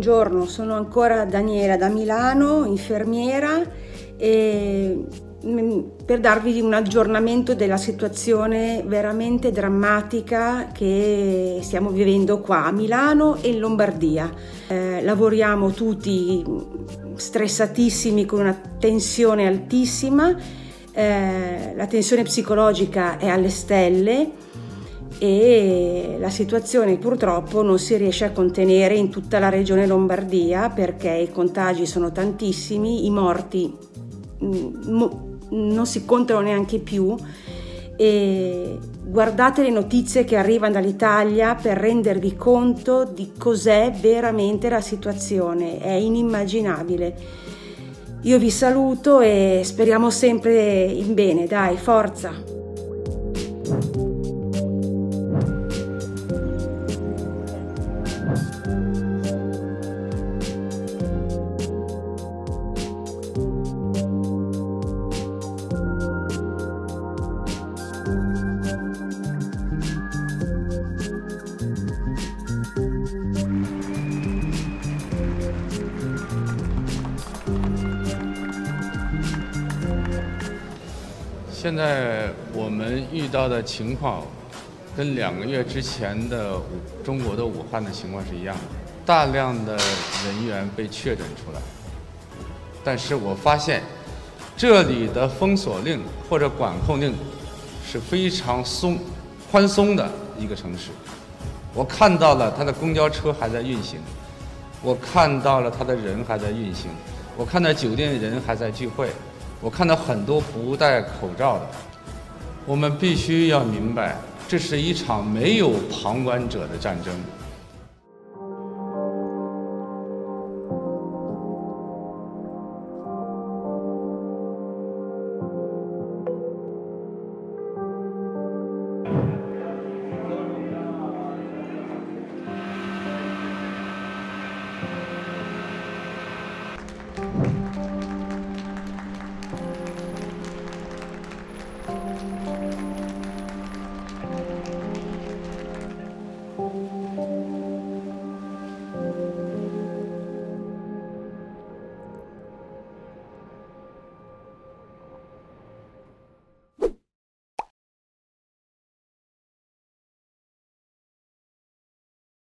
Buongiorno, sono ancora Daniela da Milano, infermiera e mm, per darvi un aggiornamento della situazione veramente drammatica che stiamo vivendo qua a Milano e in Lombardia. Eh, lavoriamo tutti stressatissimi con una tensione altissima, eh, la tensione psicologica è alle stelle e la situazione purtroppo non si riesce a contenere in tutta la regione Lombardia perché i contagi sono tantissimi, i morti mm, non si contano neanche più e guardate le notizie che arrivano dall'Italia per rendervi conto di cos'è veramente la situazione, è inimmaginabile. Io vi saluto e speriamo sempre in bene, dai, forza! 现在我们遇到的情况，跟两个月之前的中国的武汉的情况是一样的，大量的人员被确诊出来。但是我发现，这里的封锁令或者管控令是非常松、宽松的一个城市。我看到了他的公交车还在运行，我看到了他的人还在运行，我看到酒店人还在聚会。我看到很多不戴口罩的，我们必须要明白这是一场没有旁观者的战争。